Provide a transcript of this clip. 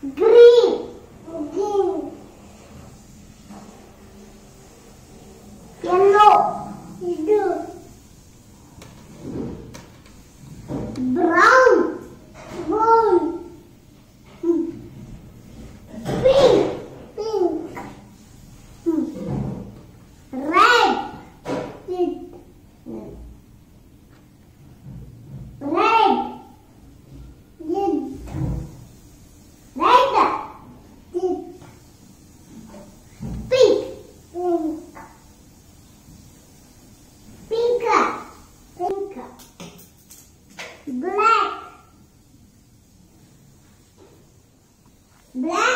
green, green, yellow, blue, brown, black, black.